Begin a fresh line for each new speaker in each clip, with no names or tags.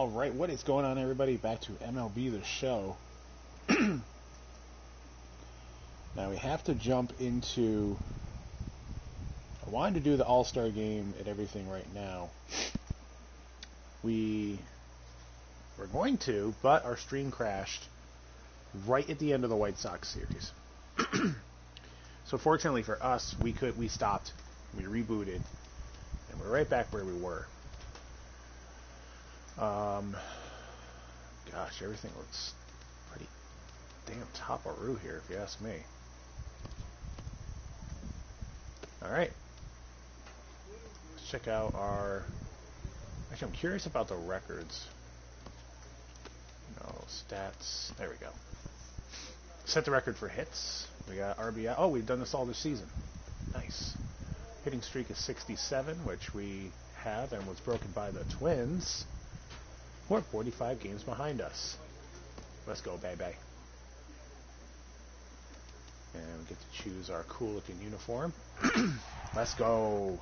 All right, what is going on, everybody? Back to MLB The Show. now we have to jump into. I wanted to do the All Star game and everything right now. We were going to, but our stream crashed right at the end of the White Sox series. so fortunately for us, we could we stopped, we rebooted, and we're right back where we were. Um, gosh, everything looks pretty damn top of root here, if you ask me. All right, let's check out our. Actually, I'm curious about the records. No stats. There we go. Set the record for hits. We got RBI. Oh, we've done this all this season. Nice. Hitting streak is 67, which we have and was broken by the Twins. We're 45 games behind us. Let's go, baby. And we get to choose our cool looking uniform. Let's go.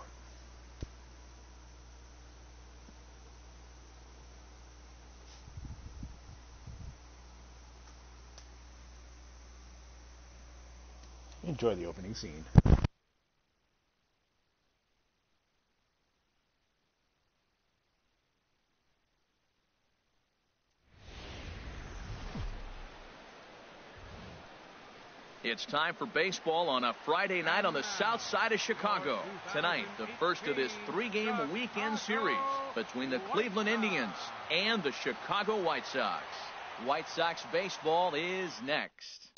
Enjoy the opening scene.
It's time for baseball on a Friday night on the south side of Chicago. Tonight, the first of this three-game weekend series between the Cleveland Indians and the Chicago White Sox. White Sox baseball is next.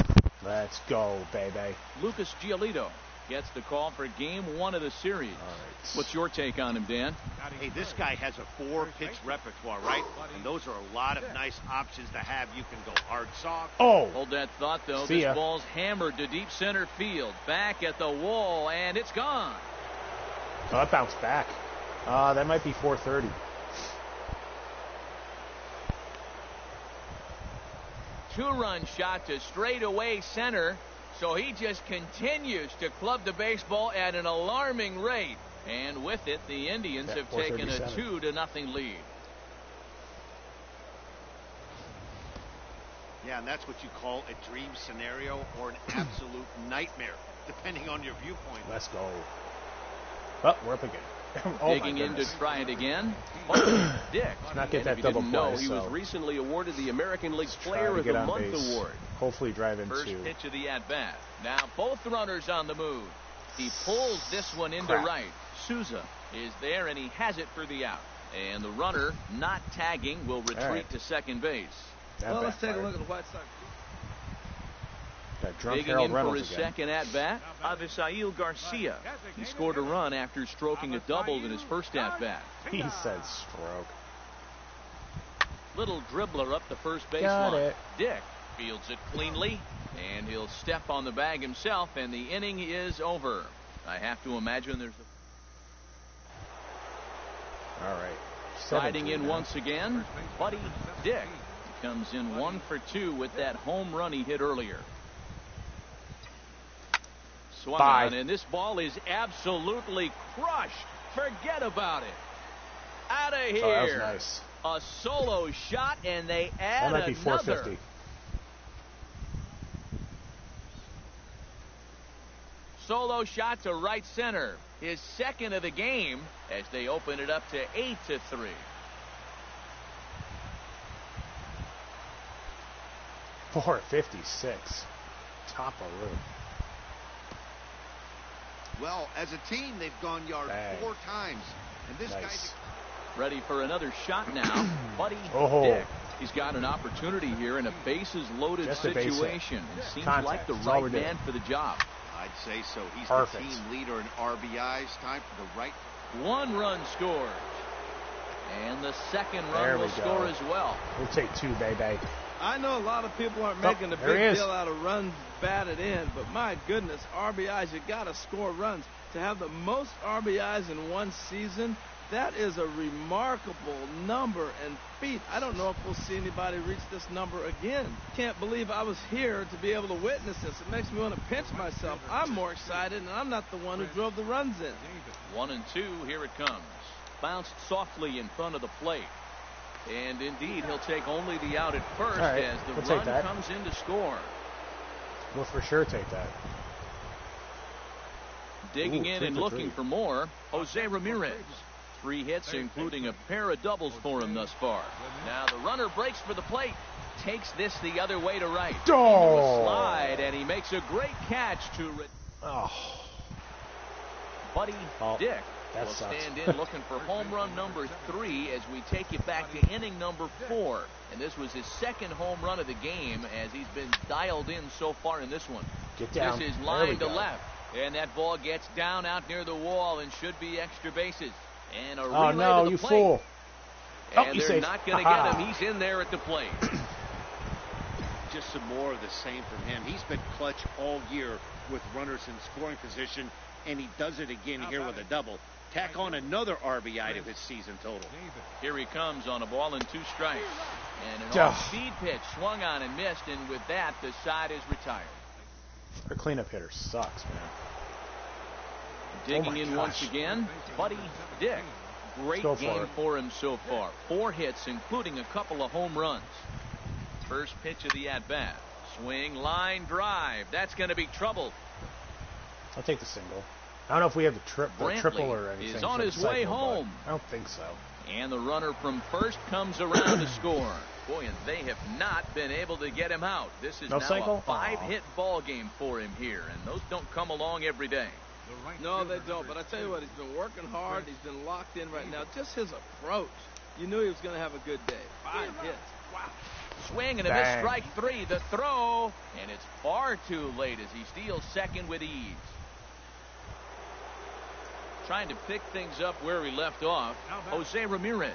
Let's go, baby.
Lucas Giolito gets the call for game one of the series. What's your take on him, Dan?
Hey, this guy has a four-pitch repertoire, right? And those are a lot of nice options to have. You can go hard soft.
Oh!
Hold that thought, though.
See
this
ya.
ball's hammered to deep center field. Back at the wall, and it's gone.
Oh, that bounced back. Uh, that might be 430.
Two-run shot to straightaway center. So he just continues to club the baseball at an alarming rate. And with it, the Indians
Yeah,
have taken a two to nothing lead.
Yeah, and that's what you call a dream scenario or an absolute nightmare, depending on your viewpoint.
Let's go. Oh, we're up again. oh,
Digging in to try it again. Dick.
not get that
if you
double
didn't know,
play,
he was recently awarded the American League Player of the Month
base.
award.
Hopefully drive
First pitch of the at bat. Now both runners on the move. He pulls this one into
Crap.
right. Souza is there and he has it for the out. And the runner not tagging will retreat
right.
to second base.
That
well, let's take a look at the White Sox.
Drunk
Digging
Harold
in for his
again.
second at bat, Avisail Garcia. He scored a run after stroking a double in his first at bat.
He said stroke.
Little dribbler up the first base
Got
line. Dick fields it cleanly, and he'll step on the bag himself, and the inning is over. I have to imagine there's a
All right.
Sliding in
now.
once again, Buddy Dick comes in one for two with that home run he hit earlier. Swung
Bye.
on, and this ball is absolutely crushed. Forget about it. Out of here.
Oh, that was nice.
A solo shot, and they add That
might be
another.
450.
Solo shot to right center. His second of the game as they open it up to eight to three.
Four fifty-six. Top of the roof.
Well, as a team, they've gone yard
Bang.
four times. And this
Nice.
guy's
Ready for another shot now. Buddy
Oh.
Dick. He's got an opportunity here in a bases loaded
Just a base
situation. And seems
Contact.
like the
That's
right man for the job.
I'd say so. He's
Perfect.
the team leader in RBIs. Time for the right.
One run scores. And the second run
There we
will
go.
score as well.
We'll take two, baby.
I know a lot of people aren't
Oh,
making a big deal out of runs batted in, but my goodness, RBIs, you got to score runs. To have the most RBIs in one season, that is a remarkable number and feat. I don't know if we'll see anybody reach this number again. Can't believe I was here to be able to witness this. It makes me want to pinch myself. I'm more excited, and I'm not the one who drove the runs in.
One and two, here it comes. Bounced softly in front of the plate. And indeed, he'll take only the out at first
right,
as the
we'll
run comes in to score.
We'll for sure take that.
Digging
Ooh,
in and looking
three.
for more, Jose Ramirez. Three hits, including a pair of doubles for him thus far. Now the runner breaks for the plate, takes this the other way to right. Into a
Oh.
slide, and he makes a great catch to re-
Oh,
Buddy
Oh,
Dick.
That
will
sucks.
stand in looking for home run number three as we take you back to inning number four. And this was his second home run of the game as he's been dialed in so far in this one.
get down.
This is
There
line to
go.
left. And that ball gets down out near the wall and should be extra bases. And a
Oh
relay
no,
to the
you
plate.
fool! Oh,
And they're
safe.
not going to get him. He's in there at the plate.
Just some more of the same from him. He's been clutch all year with runners in scoring position, and he does it again here with a double. Tack on another RBI to his season total.
Here he comes on a ball and two strikes. And an off-speed pitch swung on and missed, and with that, the side is retired.
Our cleanup hitter sucks, man.
Digging
Oh my
in once again, Buddy Dick. Great
go for
game
it.
for him so far. Four hits, including a couple of home runs. First pitch of the at bat. Swing, line, drive. That's going to be trouble.
I'll take the single. I don't know if we have the, tri- the triple or anything.
is on
for
his way
cycle, but
home.
I don't think so.
And the runner from first comes around to score. Boy, and they have not been able to get him out. This is
No
now
cycle?
a five-hit ball game for him here, and those don't come along every day.
No, they don't. But I tell you what, he's been working hard. He's been locked in right now. Just his approach. You knew he was going to have a good day. Five hits. Wow.
Swing and a miss,
Dang.
strike three. The throw, and it's far too late as he steals second with ease. Trying to pick things up where he left off, Jose Ramirez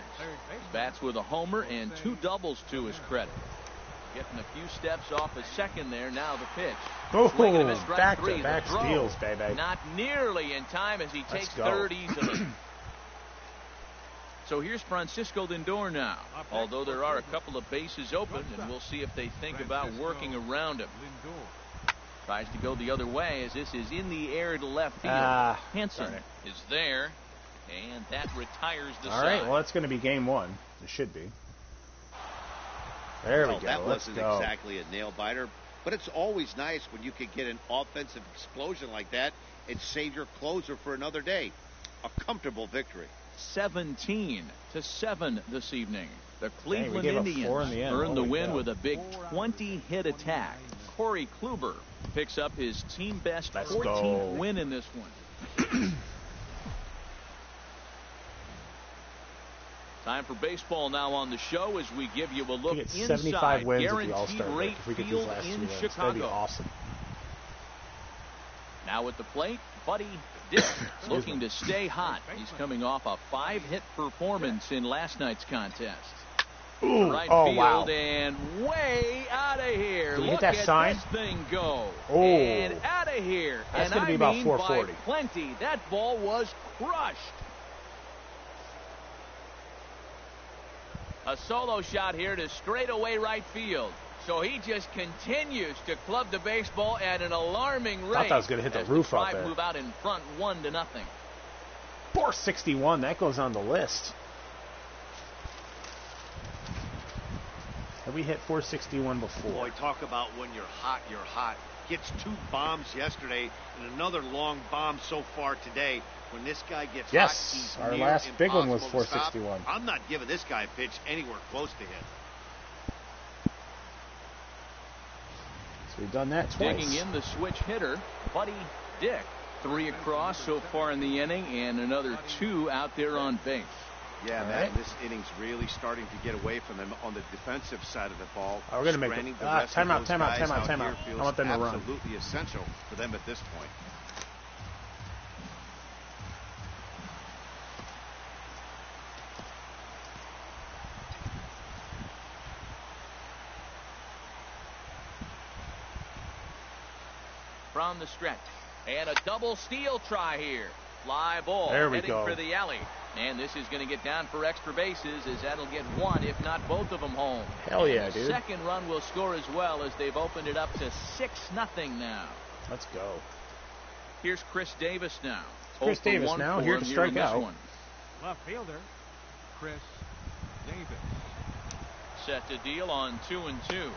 bats with a homer and two doubles to his credit. Getting a few steps off a second there. Now the pitch.
Oh,
Swing and a miss, strike
back
three.
to back
throw,
steals, baby.
Not nearly in time as he
Let's
takes
go.
third easily. So here's Francisco Lindor now. Although there are a couple of bases open, and we'll see if they think about working around him. Tries to go the other way as this is in the air to left field.
Ah,
Hanson
darn it.
is there, and that retires the
All
side.
right, well, that's going to be game one. It should be. There
Well,
we go.
that
Let's
wasn't
go.
exactly a nail biter, but it's always nice when you can get an offensive explosion like that and save your closer for another day. A comfortable victory.
17 to 7 this evening. The Cleveland
gave up
Indians
in the end.
earned the win
cow.
with a big 20 hit attack. Corey Kluber picks up his team best
Let's
14th
go.
win in this one. Time for baseball now on the show as we give you a look inside
75 wins at the
guaranteed
All-Star
rate
if we get these
field
last two
in
wins.
Chicago.
That'd be awesome.
Now at the plate, Buddy Dick looking to stay hot. He's coming off a five-hit performance in last night's contest.
Ooh,
Right
oh,
field
wow.
and way out of here.
Did
Look
hit that
at
sign?
this thing go.
Oh.
And out of here.
That's gonna
I
be about 440.
by plenty. That ball was crushed. A solo shot here to straightaway right field. So he just continues to club the baseball at an alarming rate.
I thought that was gonna hit the roof
the
out there.
move out in front, one to nothing.
461. That goes on the list. Have we hit 461 before?
Boy, talk about when you're hot, you're hot. Gets two bombs yesterday and another long bomb so far today. When this guy gets
Yes,
hot, he's
our
near
last big one was
impossible to stop.
461.
I'm not giving this guy a pitch anywhere close to him.
So we've done that twice.
Digging in the switch hitter, Buddy Dick. Three across so far in the inning, and another two out there on base.
Yeah,
All
man,
right.
this inning's really starting to get away from them on the defensive side of the ball.
Oh, we're gonna make it-
the
ah,
rest
timeout,
of those
timeout,
guys
timeout,
out
I want them to run.
absolutely essential for them at this point.
from the stretch. And a double steal try here. Fly ball
There we
heading
go.
for the alley. And this is going to get down for extra bases as that'll get one, if not both of them home.
Hell yeah,
And the
dude.
Second run will score as well as they've opened it up to 6 nothing now.
Let's go.
Here's Chris Davis now.
Chris Davis
1
now, here to strike
this
out.
one.
Left fielder, Chris Davis.
set to deal on two and two.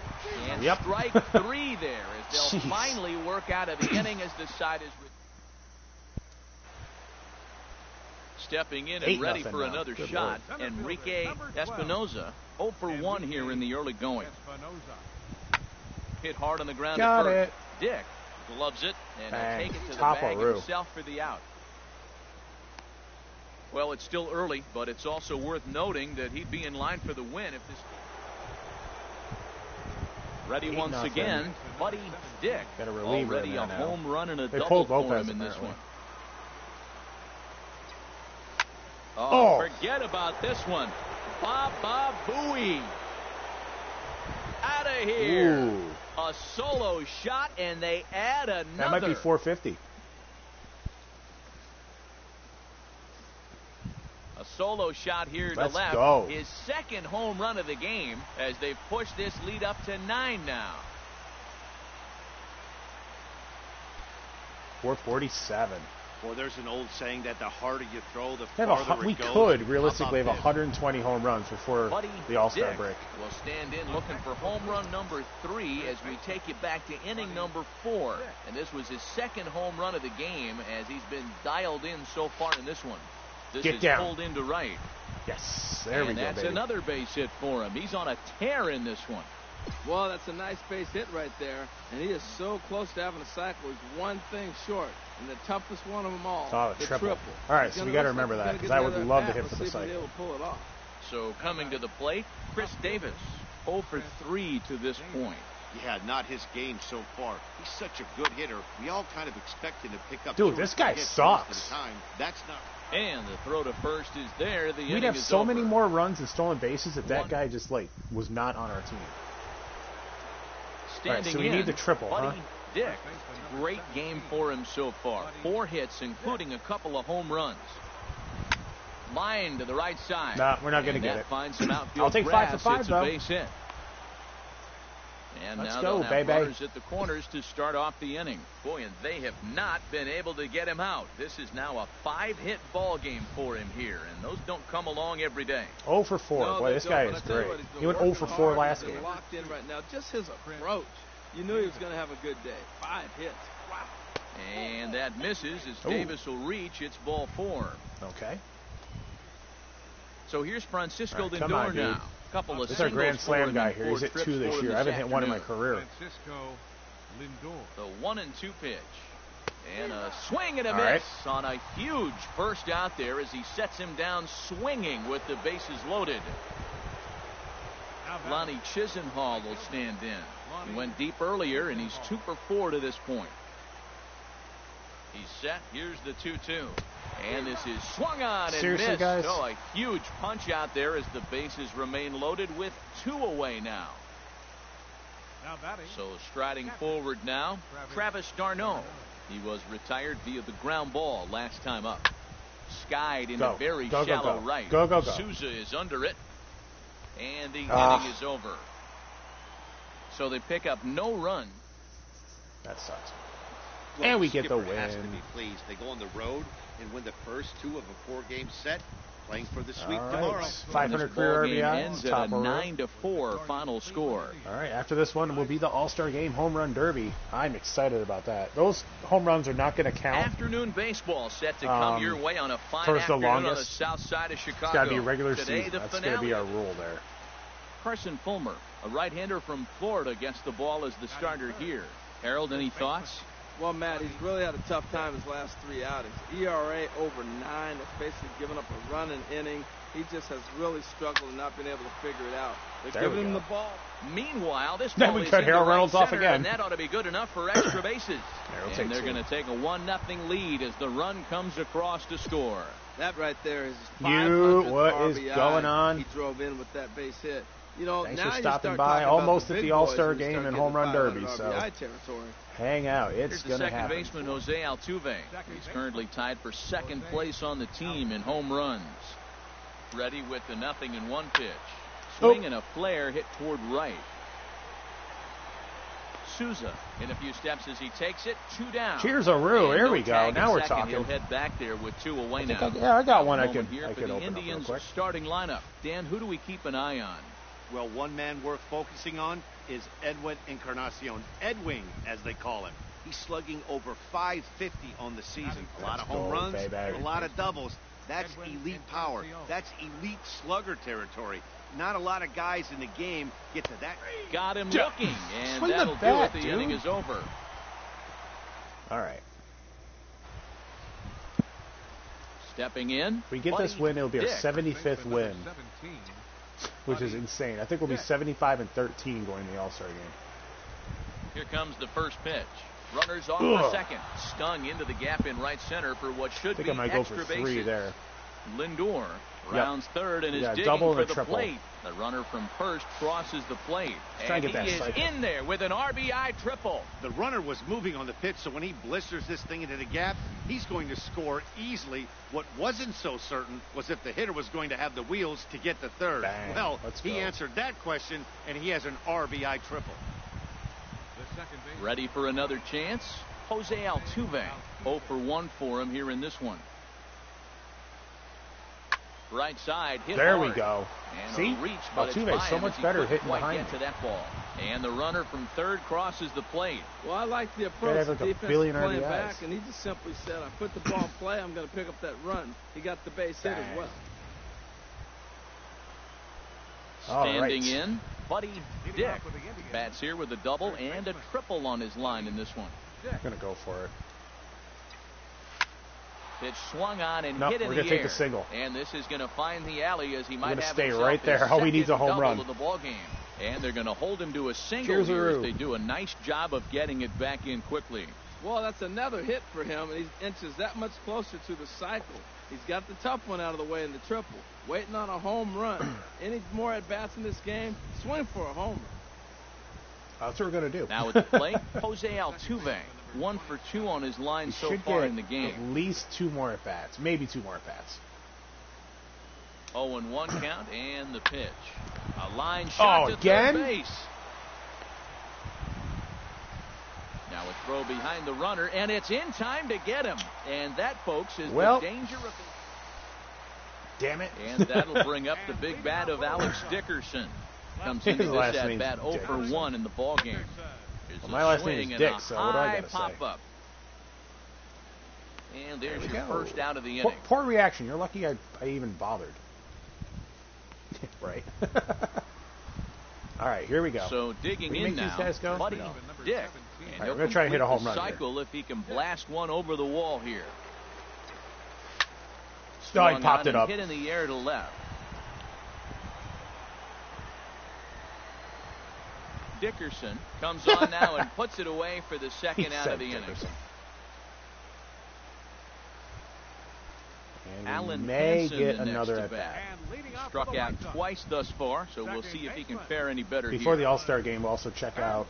And
Yep.
strike three there as they'll
Jeez.
finally work out of the inning as the side is. Re- Stepping in and
Eight
ready for
now.
another
Good
shot,
Lord.
Enrique Espinoza, 0 for 1 here in the early going. Hit hard on the ground
Got
at first.
it.
Dick gloves it and he'll
Bang.
take it to the
Top
bag
of Roo.
himself for the out. Well, it's still early, but it's also worth noting that he'd be in line for the win if this. Ready
Eight
once
nothing.
again, Buddy Dick.
Got a
Already a
there now.
home run and a
They
double for him in this one. Oh,
Oh.
forget about this one. Baba Booey. Out of here.
Ooh.
A solo shot, and they add another.
That might be 450.
A solo shot here
Let's
to left.
go.
His second home run of the game as they've pushed this lead up to nine now.
447.
Well, there's an old saying that the harder you throw, the
They a
farther
we
it goes.
could realistically have 120 home runs before
Buddy
the All Star
Dick
break.
will stand in looking for home run number three as we take you back to inning number four. And this was his second home run of the game as he's been dialed in so far in this one. This
Get
is
down.
pulled into right.
Yes, there
and
we go, And
that's
baby.
another base hit for him. He's on a tear in this one.
Well, that's a nice base hit right there, and he is so close to having a cycle. He's one thing short, and the toughest one of them all,
Oh,
the
triple.
triple.
All right, so we gotta remember that,
gonna
'cause
get
I would love to hit for the
see if he'll be
cycle.
able to pull it off.
So coming to the plate, Chris Davis. 0 for 3 to this point.
Yeah, not his game so far. He's such a good hitter. We all kind of expect him to pick up.
Dude, this guy
hits most
sucks.
time. That's not.
And the throw to first is there. The
We'd have
is
so
over.
many more runs and stolen bases if that guy just like was not on our team.
Standing
so we
in,
need the triple,
Buddy
huh?
Dick. Great game for him so far. Four hits, including a couple of home runs. Line to the right side.
Nah, we're not gonna get it.
Finds some outfield
I'll take five
grass.
for five,
It's
though.
a base hit. And
Let's
now
go,
they'll have
baby.
runners at the corners to start off the inning. Boy, and they have not been able to get him out. This is now a five-hit ball game for him here, and those don't come along every day.
0 for 4.
No,
Boy,
they
this guy is
I tell you
great.
what, he's been
He went 0 for 4
hard.
last game.
locked in right now. Just his approach. You knew he was going to have a good day. Five hits. Wow.
And that misses as
Ooh.
Davis will reach. It's ball four.
Okay.
So here's Francisco
right,
Lindor
on,
now. Couple of
This is our Grand Slam guy here. He's at 2 this
for him
year. I haven't hit one in my career.
Francisco Lindor.
The one and two pitch. And a swing and a
All
miss
right.
on a huge burst out there as he sets him down swinging with the bases loaded.
Now
Lonnie Chisenhall will stand in. He went deep earlier and he's two for four to this point. He's set. Here's the 2 2. And this is swung on and
Seriously,
missed.
guys?
Oh, a huge punch out there as the bases remain loaded with two away now.
Now batting.
So striding forward now, Travis d'Arnaud. He was retired via the ground ball last time up. Skied in
Go.
a very
Go, go,
shallow
go.
right.
Go, go, go.
Souza is under it. And the
Ah.
inning is over. So they pick up no run.
That sucks.
Well,
And we get the
skipper has to
win.
be pleased. They go on the road and win the first two of a four-game set, playing for the sweep
All right.
tomorrow.
500 career
game
RBI.
ends at
Top
a
of
nine to four final score.
All right, after this one will be the All Star Game Home Run Derby. I'm excited about that. Those home runs are not going to count.
Afternoon baseball set to come
Um,
your way on a fine
first the
afternoon on the south side of Chicago.
It's got to be regular
Today,
season.
the
That's
finale.
going to be our rule there.
Carson Fulmer, a right-hander from Florida, gets the ball as the starter here. Harold, any thoughts?
Well, Matt, he's really had a tough time his last three outings. ERA over nine. That's basically giving up a run an inning. He just has really struggled and not been able to figure it out. They're
There
giving him the ball.
Meanwhile, this
Then we
is
cut
into
Harold
right
Reynolds off
center,
again.
and that ought to be good enough for extra bases.
Harold
and they're going to take a one nothing lead as the run comes across to score.
That right there is his
You,
500th
what is
RBI.
going on?
He drove in with that base hit. You know,
Thanks
now
for stopping by. Almost
the
at the All-Star
boys when you
game and home run
500
derby, so-
territory.
Hang out. It's
Here's the
going to
second
happen.
baseman, Jose Altuve. He's currently tied for second place on the team in home runs. Ready with the nothing in one pitch. Oh. Swing
Oh.
and a flare hit toward right. Souza in a few steps as he takes it. Two down.
Cheers, Aru. Here we go.
tag at
Now we're talking.
He'll head back there with two away now.
I- yeah, I got one I
Moment
could-
here
I
for
could
the
up real
Indians
quick.
starting lineup. Dan, who do we keep an eye on?
Well, one man worth focusing on is Edwin Encarnacion. Edwing, as they call him. He's slugging over 550 on the season. A lot of home
go,
runs,
baby.
a lot of doubles. That's elite power. That's elite slugger territory. Not a lot of guys in the game get to that.
Got him
Yeah.
looking, and
Swing the
that'll
bat,
do it. The
dude.
inning is over.
All right.
Stepping in.
If we get this win, it'll be our 75th win,
17.
Which is insane. I think we'll be 75 and 13 going to the All Star game.
Here comes the first pitch. Runners off
Ugh.
for second. Stung into the gap in right center for what should
I think
be
I might go
extra
for three
bases.
there.
Lindor rounds third and is
Yeah,
digging
double
for the
triple.
plate. The runner from first crosses the plate.
try
and
and get
he
that
is
cycle.
in there with an RBI triple.
The runner was moving on the pitch, so when he blisters this thing into the gap, he's going to score easily. What wasn't so certain was if the hitter was going to have the wheels to get to third.
Bang.
Well,
Let's
he
go.
answered that question, and he has an RBI triple.
The second base.
Ready for another chance? Jose Altuve. 0 for 1 for him here in this one. Right side, hit
There we go.
And
See?
a reach, but it's
Altuve's so much better
couldn't
hitting behind
get to that ball. And the runner from third crosses the plate.
Well, I like the approach.
have like
the defense is playing
RBIs.
back, and he just simply said, "I put the ball in play. I'm going to pick up that run." He got the base hit as well.
Standing
right.
in, Buddy Dick.
off with the Indians.
Bats here with a double and a triple on his line in this one.
I'm going to go for it.
Pitch swung on and
Nope,
hit in
we're
the
gonna take
air.
the single.
And this is going to find the alley as he might
gonna
have
stay
himself
right there.
his
All we need a home run.
of the ball game. And they're going to hold him to a single
Cheers,
here as they do a nice job of getting it back in quickly.
Well, that's another hit for him, and he inches that much closer to the cycle. He's got the tough one out of the way in the triple, waiting on a home run. Any more at bats in this game? Swing for a home run.
That's what we're going to do.
Now at the plate, Jose Altuve, one for two on his line
We
so far in the game.
at least two more at bats, maybe two more at bats.
Oh, and 1 count and the pitch. A line oh, shot
Oh,
to
again?
third base. Now a throw behind the runner, and it's in time to get him. And that, folks, is
Well-
the danger of
Damn it.
And that'll bring up the big bat of Alex Dickerson. Comes into this at bat 0 for 1 in the ball game. There's
Well, my last name is Dick, so what do I
high
gotta say?
up. And there's
we
your
go.
first out of the
Poor,
inning.
poor reaction. You're lucky I, I even bothered. right. All right, here we go.
So digging in
make these
now,
go?
Buddy
No.
Dick. And
right, we're gonna try and hit a home
the
run here.
cycle if he can blast one over the wall here.
No, he popped it up.
Hit in the air to left. Dickerson comes on now and puts it away for the
He
second out of the inning.
Dickerson. And we
Alan
may
Hanson
get another
to
at bat.
bat.
And leading off
Struck out
White
twice thus far, so we'll see if he can fare any better
Before the. All Star game, we'll also check out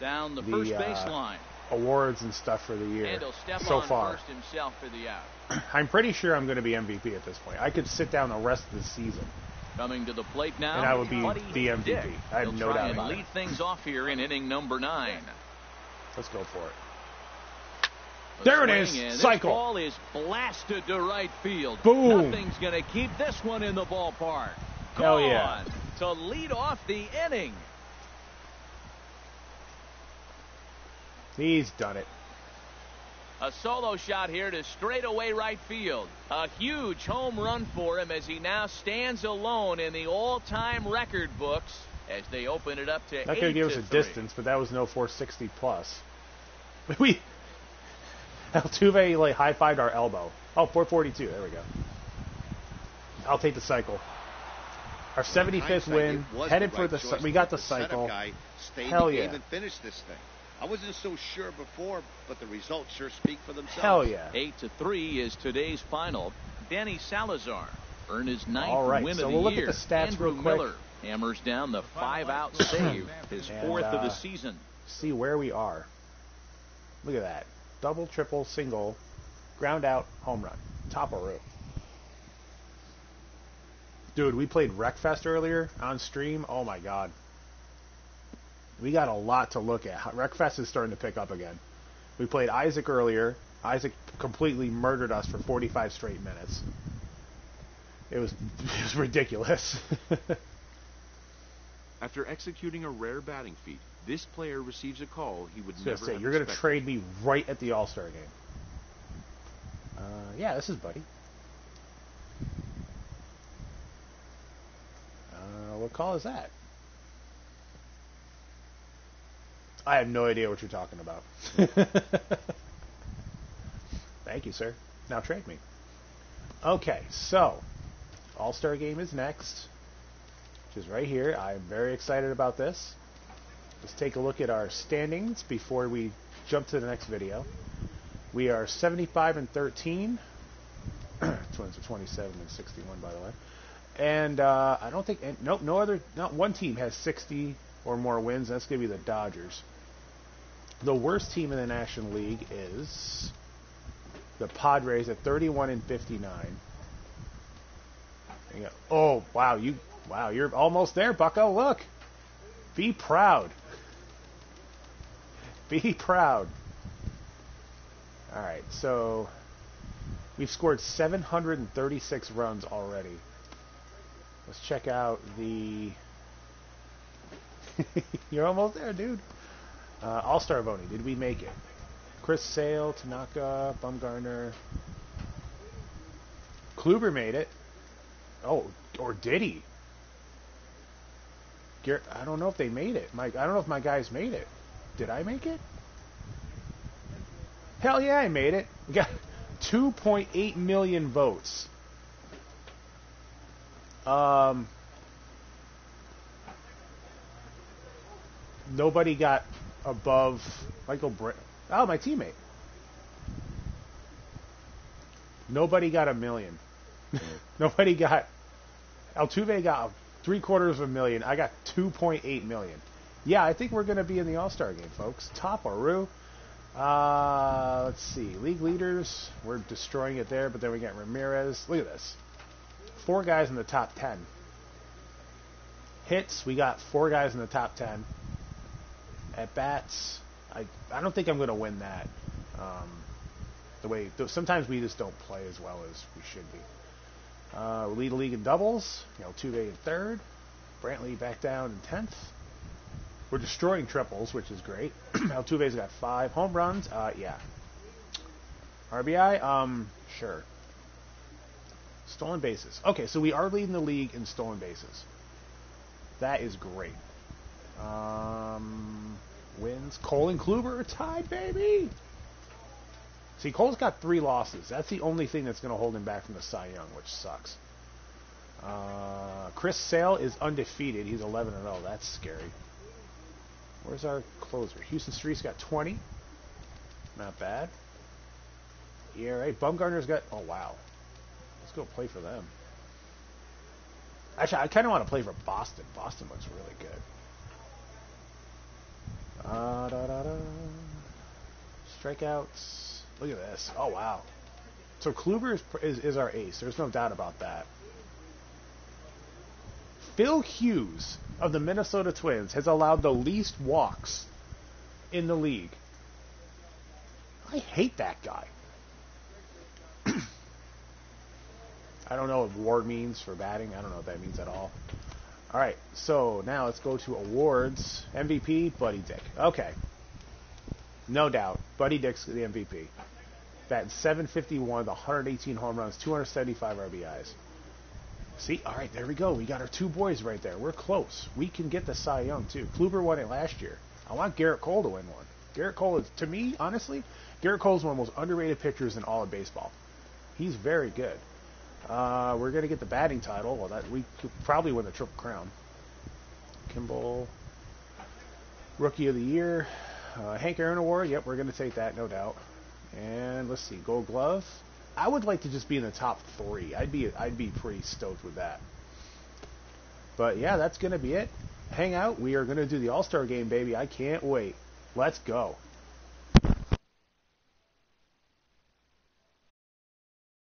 Down the
the,
first
uh,
baseline.
awards and stuff for the year
And he'll step
so
on
far.
first himself for the out.
I'm pretty sure I'm going to be MVP at this point. I could sit down the rest of the season.
Coming to the plate now.
And I would be
Buddy
the MVP.
Dick.
I have
He'll
no
try
doubt
and
about it.
lead things off here in inning number nine.
Let's go for it.
A
There it
swing,
is.
and
Cycle.
This ball is blasted to right field.
Boom.
Nothing's going to keep this one in the ballpark.
Hell
Gone
yeah.
To lead off the inning.
He's done it.
A solo shot here to straightaway right field. A huge home run for him as he now stands alone in the all-time record books as they open it up to
Not
eight
going to give us a
three.
distance, but that was no 460 plus. We Altuve like high fived our elbow. Oh, 442. There we go. I'll take the cycle. Our 75th win, headed
the
for
right
the.
choice.
We got the
setup
cycle.
guy stayed
Hell
the game
yeah.
and finished this thing. I wasn't so sure before, but the results sure speak for themselves.
Hell yeah.
Eight to three is today's final. Danny Salazar earned his ninth
All right,
win
so
of the
we'll look at
year.
the stats
Andrew
real quick.
Miller hammers down the five-out save, his
And,
fourth of the
uh,
season.
See where we are. Look at that. Double, triple, single, ground out, home run. Top of roof. Dude, we played Wreckfest earlier on stream. Oh my god. We got a lot to look at. Wreckfest is starting to pick up again. We played Isaac earlier. Isaac completely murdered us for 45 straight minutes. It was it was ridiculous.
After executing a rare batting feat, this player receives a call he would
I was gonna
never
say you're gonna trade me right at the All Star game. Uh, yeah, this is Buddy. Uh, what call is that? I have no idea what you're talking about. Thank you, sir. Now trade me. Okay, so All Star game is next, which is right here. I'm very excited about this. Let's take a look at our standings before we jump to the next video. We are 75 and 13. Twins are 27 and 61, by the way. And uh, I don't think, and, nope, no other, not one team has 60 or more wins. That's going to be the Dodgers. The worst team in the National League is the Padres at 31 and 59. You go, oh wow, you wow, you're almost there, Bucko. Look, be proud. Be proud. All right, so we've scored 736 runs already. Let's check out the. You're almost there, dude. Uh, All Star voting. Did we make it? Chris Sale, Tanaka, Bumgarner. Kluber made it. Oh, or did he? Gar- I don't know if they made it. My, I don't know if my guys made it. Did I make it? Hell yeah, I made it. We got 2.8 million votes. Um, nobody got above Michael Br- Oh, my teammate. Nobody got a million. nobody got. Altuve got three quarters of a million. I got 2.8 million. Yeah, I think we're going to be in the All Star game, folks. Top Aru. Uh, let's see. League leaders, we're destroying it there, but then we get Ramirez. Look at this. Four guys in the top 10. Hits, we got four guys in the top 10. At bats, I, I don't think I'm going to win that. Um, the way sometimes we just don't play as well as we should be. Uh, we lead the league in doubles. You know, Tuve in third. Brantley back down in tenth. We're destroying triples, which is great. Altuve's got five home runs. Uh, yeah. RBI, um, sure. Stolen bases. Okay, so we are leading the league in stolen bases. That is great. Um, wins. Cole and Kluber are tied, baby. See, Cole's got three losses. That's the only thing that's going to hold him back from the Cy Young, which sucks. Uh, Chris Sale is undefeated. He's 11 and 0. That's scary. Where's our closer? Huston Street's got 20. Not bad. ERA. Bumgarner's got. Oh wow. Let's go play for them. Actually, I kind of want to play for Boston. Boston looks really good. Da, da, da. Strikeouts. Look at this. Oh wow. So Kluber is, is, is our ace. There's no doubt about that. Phil Hughes of the Minnesota Twins has allowed the least walks in the league. I hate that guy. I don't know what WAR means for batting. I don't know what that means at all. All right, so now let's go to awards. MVP, Buddy Dick. Okay. No doubt. Buddy Dick's the MVP. Batting 751 with 118 home runs, 275 RBIs. See, all right, there we go. We got our two boys right there. We're close. We can get the Cy Young too. Kluber won it last year. I want Gerrit Cole to win one. Gerrit Cole is, to me, honestly, Gerrit Cole is one of the most underrated pitchers in all of baseball. He's very good. Uh, we're gonna get the batting title. Well, that we could probably win the Triple Crown. Kimball, Rookie of the Year, uh, Hank Aaron Award. Yep, we're gonna take that, no doubt. And let's see, Gold Glove. I would like to just be in the top three. I'd be I'd be pretty stoked with that. But yeah, that's gonna be it. Hang out. We are gonna do the All Star game, baby. I can't wait. Let's go.